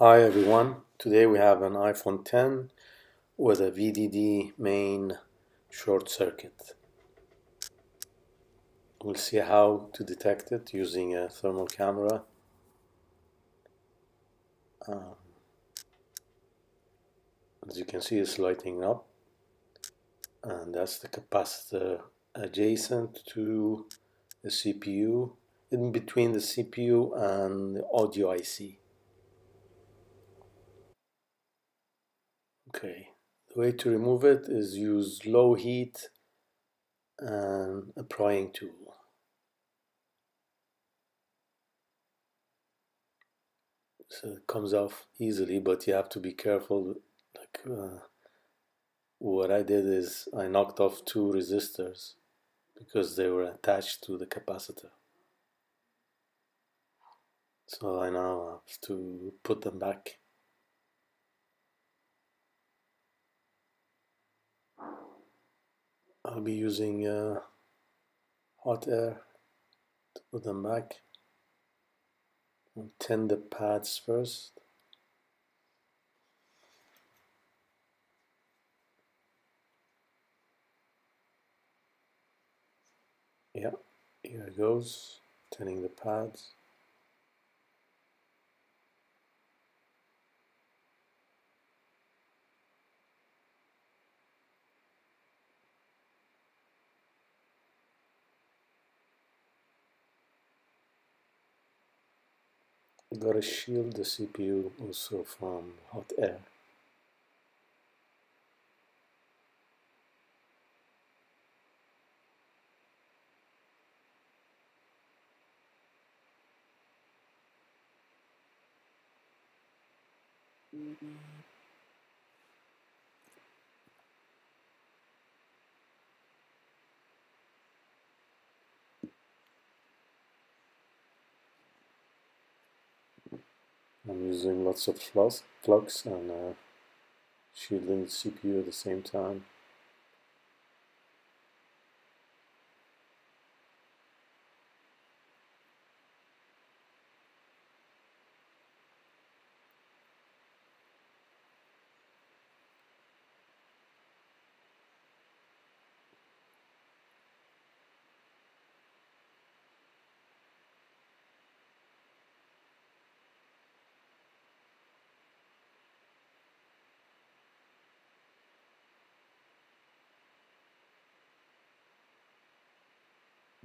Hi everyone, today we have an iPhone 10 with a VDD main short circuit. We'll see how to detect it using a thermal camera. Um, as you can see it's lighting up and that's the capacitor adjacent to the CPU in between the CPU and the audio IC. Okay, the way to remove it is use low heat and a prying tool. So it comes off easily, but you have to be careful. Like uh, what I did is I knocked off two resistors because they were attached to the capacitor. So I now have to put them back. I'll be using uh, hot air to put them back. And tin the pads first. Yeah, here it goes, tinning the pads. Gotta shield the CPU also from hot air. Mm -hmm. I'm using lots of flux, and uh, shielding the CPU at the same time.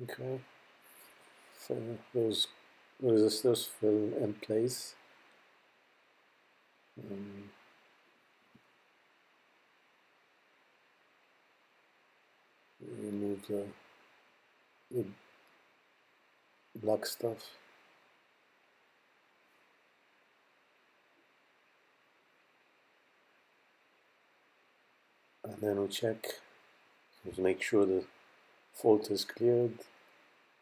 Okay, so those resistors fill in place. Um, remove the, the black stuff. And then we check to make sure the fault is cleared.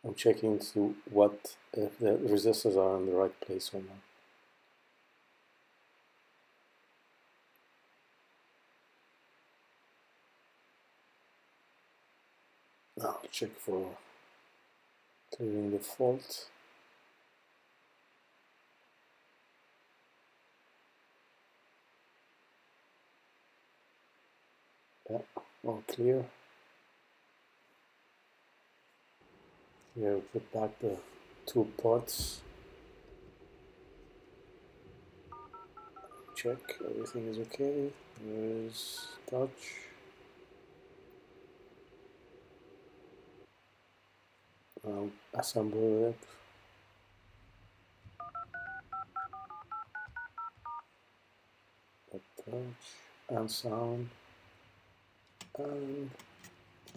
I'm checking to what if the resistors are in the right place or not. Now check for clearing the fault. Yeah, all clear. Here we put back the two ports. Check everything is okay. There is touch. I'll assemble it. touch and sound and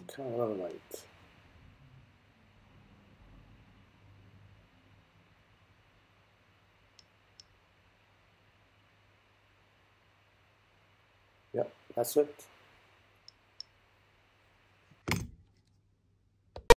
camera light. Yeah, that's it.